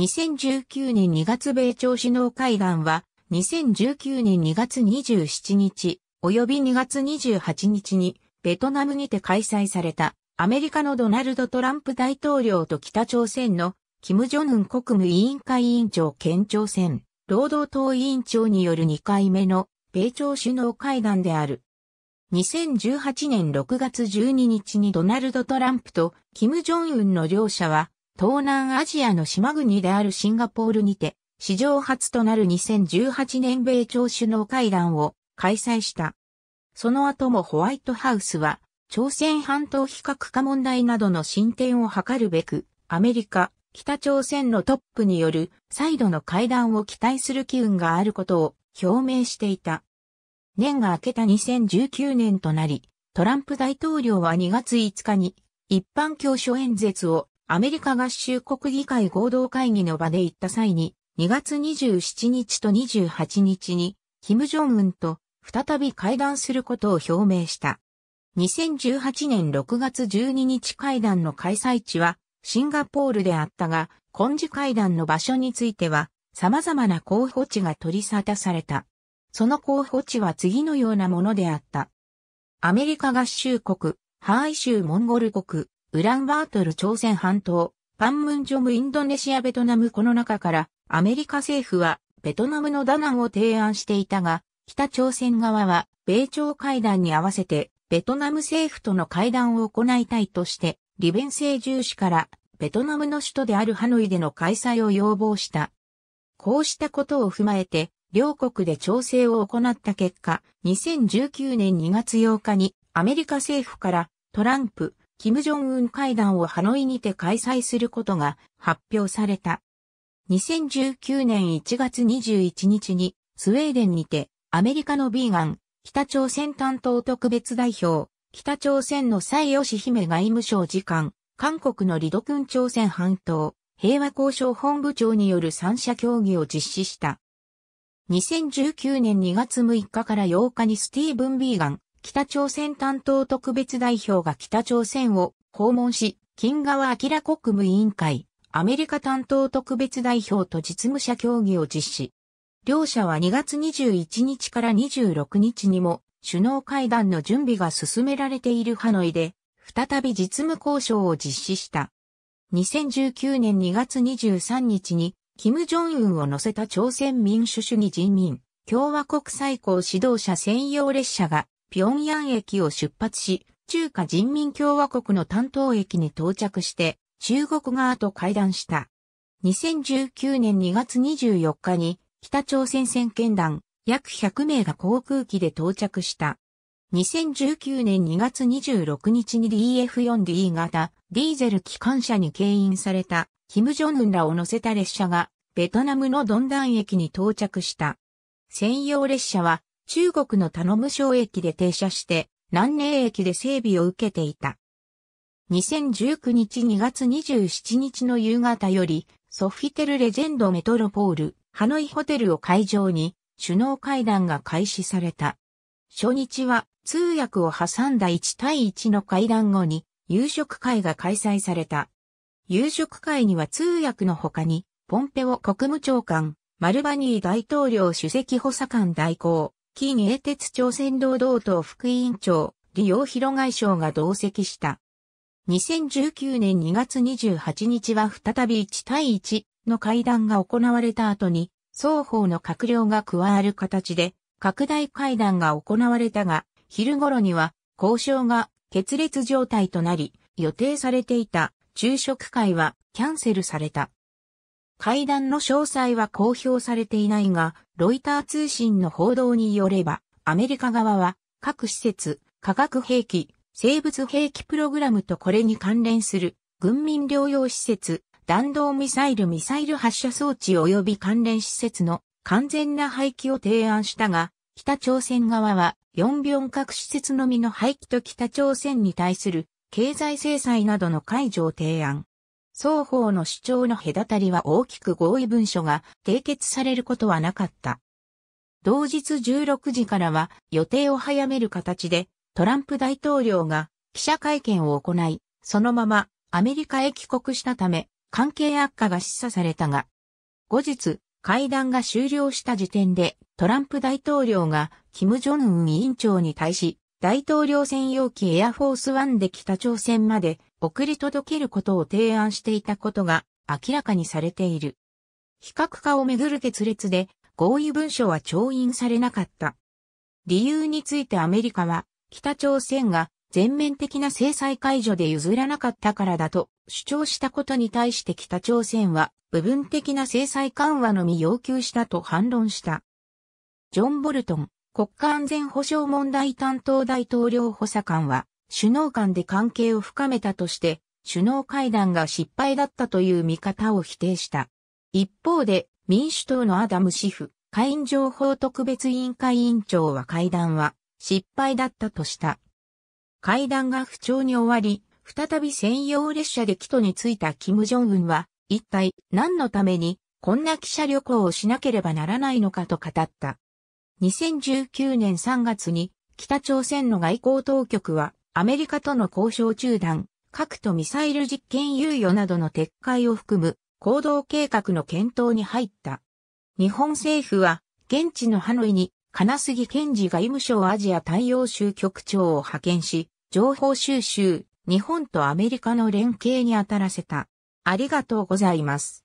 2019年2月米朝首脳会談は、2019年2月27日、及び2月28日に、ベトナムにて開催された、アメリカのドナルド・トランプ大統領と北朝鮮の、キム・ジョンウン国務委員会委員長兼朝鮮、労働党委員長による2回目の、米朝首脳会談である。2018年6月12日にドナルド・トランプとキム・ジョンウンの両者は東南アジアの島国であるシンガポールにて、史上初となる2018年米朝首脳会談を開催した。その後もホワイトハウスは、朝鮮半島非核化問題などの進展を図るべく、アメリカ、北朝鮮のトップによる再度の会談を期待する機運があることを表明していた。年が明けた2019年となり、トランプ大統領は2月5日に一般教書演説をアメリカ合衆国議会合同会議の場で言った際に、2月27日と28日に、キム・ジョンウンと再び会談することを表明した。2018年6月12日会談の開催地はシンガポールであったが、今次会談の場所については様々な候補地が取り沙汰された。その候補地は次のようなものであった。アメリカ合衆国、ハーイ州モンゴル国、ウランバートル朝鮮半島、パンムンジョムインドネシアベトナムこの中からアメリカ政府はベトナムのダナンを提案していたが、北朝鮮側は米朝会談に合わせてベトナム政府との会談を行いたいとして、利便性重視からベトナムの首都であるハノイでの開催を要望した。こうしたことを踏まえて、両国で調整を行った結果、2019年2月8日にアメリカ政府からトランプ、金正恩会談をハノイにて開催することが発表された。2019年1月21日にスウェーデンにてアメリカのビーガン北朝鮮担当特別代表北朝鮮の蔡義姫外務省次官韓国のリドクン朝鮮半島平和交渉本部長による三者協議を実施した。2019年2月6日から8日にスティーブン・ビーガン北朝鮮担当特別代表が北朝鮮を訪問し、金川明国務委員会、アメリカ担当特別代表と実務者協議を実施。両者は2月21日から26日にも首脳会談の準備が進められているハノイで、再び実務交渉を実施した。2019年2月23日に、金正恩を乗せた朝鮮民主主義人民共和国最高指導者専用列車が平壌駅を出発し、中華人民共和国の担当駅に到着して、中国側と会談した。2019年2月24日に、北朝鮮戦艦団約100名が航空機で到着した。2019年2月26日に DF4D 型ディーゼル機関車に牽引されたキム・ジョンウンらを乗せた列車がベトナムのドンダン駅に到着した。専用列車は中国の頼む省駅で停車して、南寧駅で整備を受けていた。2019日2月27日の夕方より、ソフィテルレジェンドメトロポール、ハノイホテルを会場に、首脳会談が開始された。初日は、通訳を挟んだ1対1の会談後に、夕食会が開催された。夕食会には通訳の他に、ポンペオ国務長官、マルバニー大統領主席補佐官代行、近英鉄朝鮮労働党副委員長、利用広外相が同席した。2019年2月28日は再び1対1の会談が行われた後に、双方の閣僚が加わる形で、拡大会談が行われたが、昼頃には交渉が決裂状態となり、予定されていた昼食会はキャンセルされた。会談の詳細は公表されていないが、ロイター通信の報道によれば、アメリカ側は各施設、化学兵器、生物兵器プログラムとこれに関連する軍民療養施設、弾道ミサイルミサイル発射装置及び関連施設の完全な廃棄を提案したが、北朝鮮側は4病核施設のみの廃棄と北朝鮮に対する経済制裁などの解除を提案。双方の主張の隔たりは大きく合意文書が締結されることはなかった。同日16時からは予定を早める形でトランプ大統領が記者会見を行い、そのままアメリカへ帰国したため、関係悪化が示唆されたが、後日、会談が終了した時点で、トランプ大統領が、キム・ジョンウン委員長に対し、大統領専用機エアフォースワンで北朝鮮まで送り届けることを提案していたことが明らかにされている。非核化をめぐる決裂で合意文書は調印されなかった。理由についてアメリカは北朝鮮が全面的な制裁解除で譲らなかったからだと主張したことに対して北朝鮮は部分的な制裁緩和のみ要求したと反論した。ジョン・ボルトン、国家安全保障問題担当大統領補佐官は首脳間で関係を深めたとして首脳会談が失敗だったという見方を否定した。一方で、民主党のアダム・シフ、会員情報特別委員会委員長は会談は失敗だったとした。会談が不調に終わり、再び専用列車で帰途に着いたキム・ジョンウンは、一体何のためにこんな記者旅行をしなければならないのかと語った。2019年3月に北朝鮮の外交当局はアメリカとの交渉中断、核とミサイル実験猶予などの撤回を含む行動計画の検討に入った。日本政府は、現地のハノイに、金杉健治外務省アジア太陽州局長を派遣し、情報収集、日本とアメリカの連携に当たらせた。ありがとうございます。